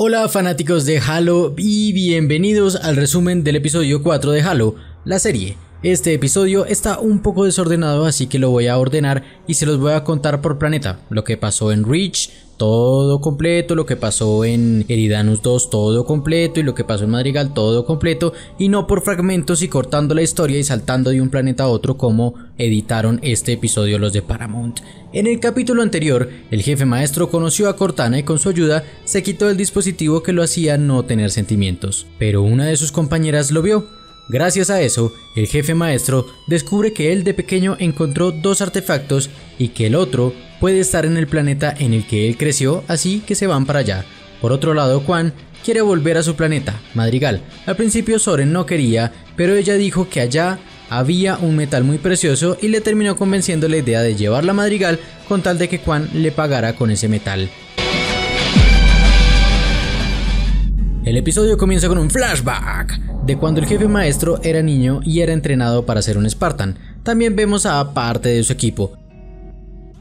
Hola fanáticos de Halo y bienvenidos al resumen del episodio 4 de Halo, la serie. Este episodio está un poco desordenado así que lo voy a ordenar y se los voy a contar por planeta, lo que pasó en Reach, todo completo, lo que pasó en Eridanus 2 todo completo y lo que pasó en Madrigal todo completo y no por fragmentos y cortando la historia y saltando de un planeta a otro como editaron este episodio los de Paramount. En el capítulo anterior, el jefe maestro conoció a Cortana y con su ayuda se quitó el dispositivo que lo hacía no tener sentimientos, pero una de sus compañeras lo vio Gracias a eso, el jefe maestro descubre que él de pequeño encontró dos artefactos y que el otro puede estar en el planeta en el que él creció, así que se van para allá. Por otro lado, Juan quiere volver a su planeta, Madrigal. Al principio Soren no quería, pero ella dijo que allá había un metal muy precioso y le terminó convenciendo la idea de llevarla a Madrigal con tal de que Juan le pagara con ese metal. El episodio comienza con un flashback de cuando el jefe maestro era niño y era entrenado para ser un Spartan. También vemos a parte de su equipo,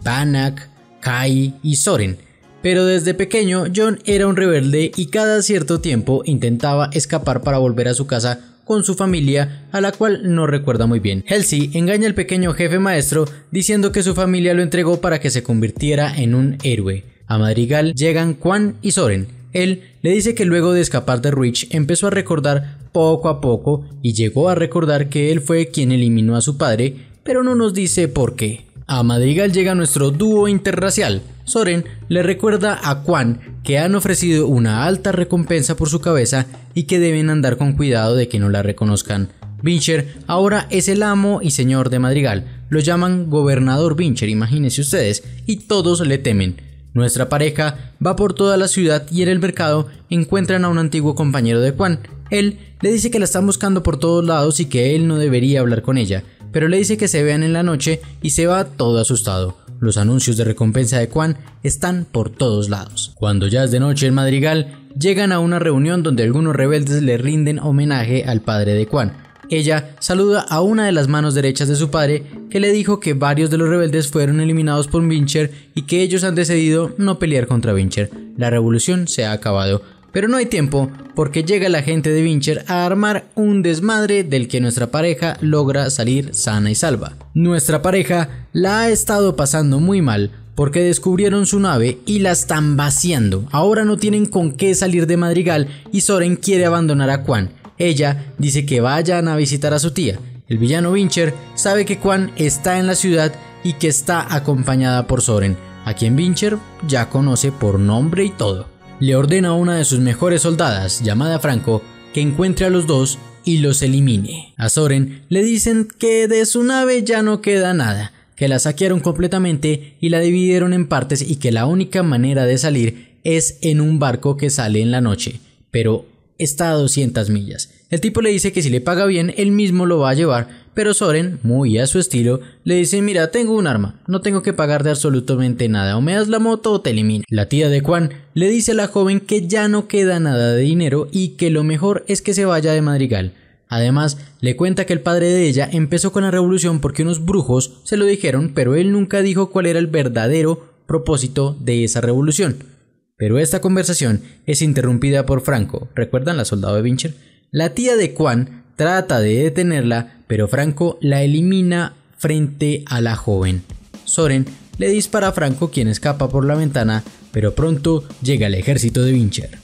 Banak, Kai y Soren. Pero desde pequeño John era un rebelde y cada cierto tiempo intentaba escapar para volver a su casa con su familia, a la cual no recuerda muy bien. Halsey engaña al pequeño jefe maestro diciendo que su familia lo entregó para que se convirtiera en un héroe. A Madrigal llegan Juan y Soren, él le dice que luego de escapar de Rich empezó a recordar poco a poco y llegó a recordar que él fue quien eliminó a su padre, pero no nos dice por qué. A Madrigal llega nuestro dúo interracial. Soren le recuerda a Juan que han ofrecido una alta recompensa por su cabeza y que deben andar con cuidado de que no la reconozcan. Vincher ahora es el amo y señor de Madrigal. Lo llaman gobernador Vincher, imagínense ustedes, y todos le temen. Nuestra pareja va por toda la ciudad y en el mercado encuentran a un antiguo compañero de Juan. Él le dice que la están buscando por todos lados y que él no debería hablar con ella, pero le dice que se vean en la noche y se va todo asustado. Los anuncios de recompensa de Juan están por todos lados. Cuando ya es de noche en Madrigal, llegan a una reunión donde algunos rebeldes le rinden homenaje al padre de Juan. Ella saluda a una de las manos derechas de su padre, que le dijo que varios de los rebeldes fueron eliminados por Vincher y que ellos han decidido no pelear contra Vincher. La revolución se ha acabado. Pero no hay tiempo, porque llega la gente de Vincher a armar un desmadre del que nuestra pareja logra salir sana y salva. Nuestra pareja la ha estado pasando muy mal porque descubrieron su nave y la están vaciando. Ahora no tienen con qué salir de Madrigal y Soren quiere abandonar a Juan. Ella dice que vayan a visitar a su tía. El villano Vincher sabe que Quan está en la ciudad y que está acompañada por Soren, a quien Vincher ya conoce por nombre y todo. Le ordena a una de sus mejores soldadas, llamada Franco, que encuentre a los dos y los elimine. A Soren le dicen que de su nave ya no queda nada, que la saquearon completamente y la dividieron en partes y que la única manera de salir es en un barco que sale en la noche. Pero está a 200 millas. El tipo le dice que si le paga bien, él mismo lo va a llevar, pero Soren, muy a su estilo, le dice, mira, tengo un arma, no tengo que pagar de absolutamente nada, o me das la moto o te elimino. La tía de Juan le dice a la joven que ya no queda nada de dinero y que lo mejor es que se vaya de Madrigal. Además, le cuenta que el padre de ella empezó con la revolución porque unos brujos se lo dijeron, pero él nunca dijo cuál era el verdadero propósito de esa revolución. Pero esta conversación es interrumpida por Franco, ¿recuerdan la soldado de Vincher? La tía de Juan trata de detenerla, pero Franco la elimina frente a la joven. Soren le dispara a Franco quien escapa por la ventana, pero pronto llega el ejército de Vincher.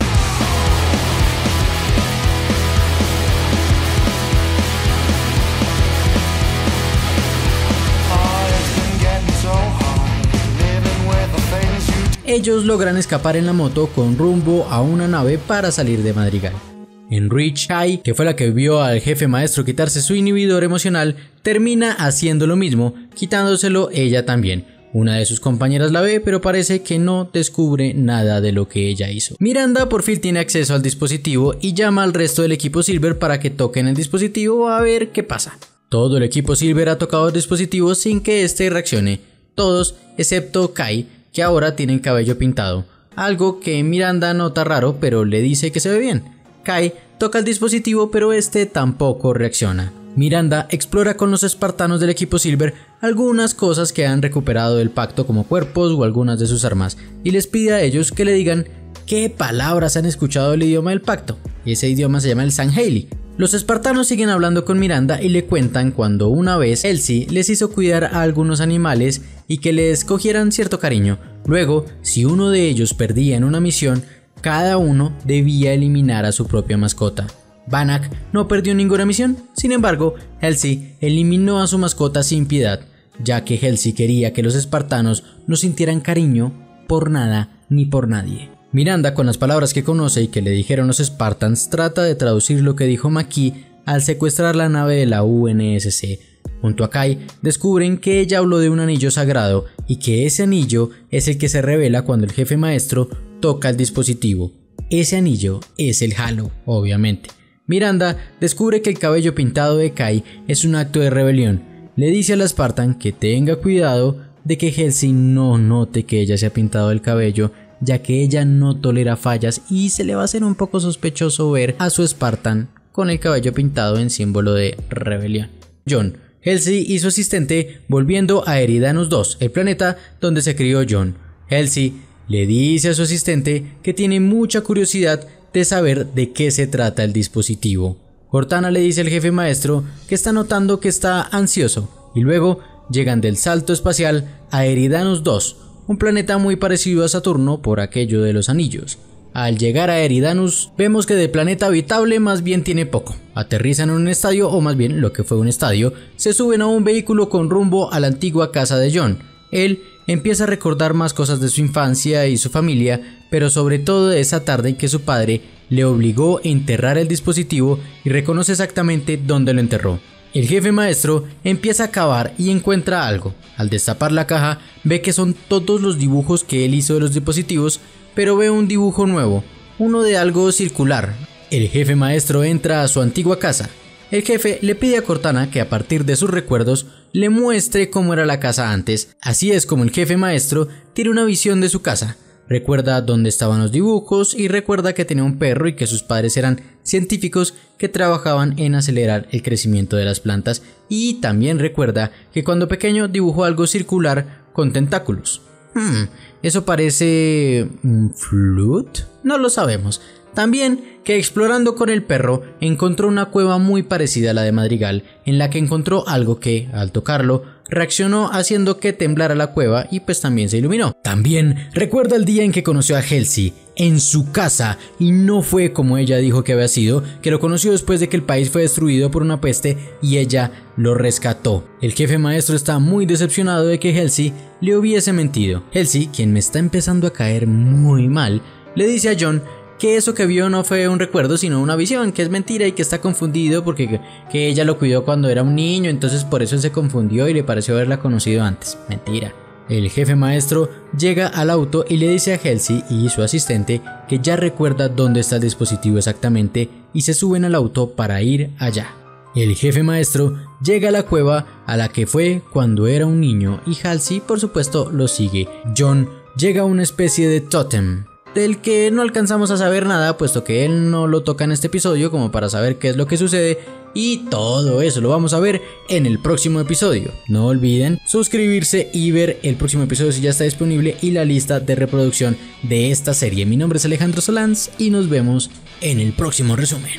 ellos logran escapar en la moto con rumbo a una nave para salir de Madrigal. En Rich High, que fue la que vio al jefe maestro quitarse su inhibidor emocional, termina haciendo lo mismo, quitándoselo ella también. Una de sus compañeras la ve, pero parece que no descubre nada de lo que ella hizo. Miranda por fin tiene acceso al dispositivo y llama al resto del equipo Silver para que toquen el dispositivo a ver qué pasa. Todo el equipo Silver ha tocado el dispositivo sin que éste reaccione. Todos, excepto Kai, que ahora tienen cabello pintado, algo que Miranda nota raro pero le dice que se ve bien. Kai toca el dispositivo pero este tampoco reacciona. Miranda explora con los espartanos del equipo Silver algunas cosas que han recuperado del pacto como cuerpos o algunas de sus armas y les pide a ellos que le digan ¿Qué palabras han escuchado el idioma del pacto? Ese idioma se llama el Sanheili. Los espartanos siguen hablando con Miranda y le cuentan cuando una vez Elsie les hizo cuidar a algunos animales y que les cogieran cierto cariño. Luego, si uno de ellos perdía en una misión, cada uno debía eliminar a su propia mascota. Banach no perdió ninguna misión, sin embargo, Elsie eliminó a su mascota sin piedad, ya que Elsie quería que los espartanos no sintieran cariño por nada ni por nadie. Miranda, con las palabras que conoce y que le dijeron los Spartans, trata de traducir lo que dijo Maki al secuestrar la nave de la UNSC. Junto a Kai, descubren que ella habló de un anillo sagrado y que ese anillo es el que se revela cuando el jefe maestro toca el dispositivo. Ese anillo es el Halo, obviamente. Miranda descubre que el cabello pintado de Kai es un acto de rebelión. Le dice a la Spartan que tenga cuidado de que Helsi no note que ella se ha pintado el cabello ya que ella no tolera fallas y se le va a hacer un poco sospechoso ver a su Spartan con el cabello pintado en símbolo de rebelión. John, Halsey y su asistente volviendo a Eridanus 2, el planeta donde se crió John. Halsey le dice a su asistente que tiene mucha curiosidad de saber de qué se trata el dispositivo. Cortana le dice al jefe maestro que está notando que está ansioso y luego llegan del salto espacial a Eridanus 2, un planeta muy parecido a Saturno por aquello de los anillos. Al llegar a Eridanus, vemos que de planeta habitable más bien tiene poco. Aterrizan en un estadio, o más bien lo que fue un estadio, se suben a un vehículo con rumbo a la antigua casa de John. Él empieza a recordar más cosas de su infancia y su familia, pero sobre todo de esa tarde en que su padre le obligó a enterrar el dispositivo y reconoce exactamente dónde lo enterró. El jefe maestro empieza a cavar y encuentra algo. Al destapar la caja, ve que son todos los dibujos que él hizo de los dispositivos, pero ve un dibujo nuevo, uno de algo circular. El jefe maestro entra a su antigua casa. El jefe le pide a Cortana que a partir de sus recuerdos le muestre cómo era la casa antes. Así es como el jefe maestro tiene una visión de su casa. Recuerda dónde estaban los dibujos y recuerda que tenía un perro y que sus padres eran científicos que trabajaban en acelerar el crecimiento de las plantas y también recuerda que cuando pequeño dibujó algo circular con tentáculos. Hmm, ¿Eso parece un flute? No lo sabemos. También que explorando con el perro encontró una cueva muy parecida a la de Madrigal, en la que encontró algo que, al tocarlo, reaccionó haciendo que temblara la cueva y pues también se iluminó. También recuerda el día en que conoció a Helsi en su casa y no fue como ella dijo que había sido, que lo conoció después de que el país fue destruido por una peste y ella lo rescató. El jefe maestro está muy decepcionado de que Helsi le hubiese mentido. Helsi, quien me está empezando a caer muy mal, le dice a John que eso que vio no fue un recuerdo sino una visión, que es mentira y que está confundido porque que ella lo cuidó cuando era un niño, entonces por eso se confundió y le pareció haberla conocido antes. Mentira. El jefe maestro llega al auto y le dice a Halsey y su asistente que ya recuerda dónde está el dispositivo exactamente y se suben al auto para ir allá. El jefe maestro llega a la cueva a la que fue cuando era un niño y Halsey por supuesto lo sigue. John llega a una especie de tótem del que no alcanzamos a saber nada, puesto que él no lo toca en este episodio como para saber qué es lo que sucede y todo eso lo vamos a ver en el próximo episodio. No olviden suscribirse y ver el próximo episodio si ya está disponible y la lista de reproducción de esta serie. Mi nombre es Alejandro Solans y nos vemos en el próximo resumen.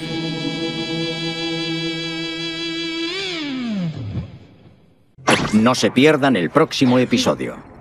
No se pierdan el próximo episodio.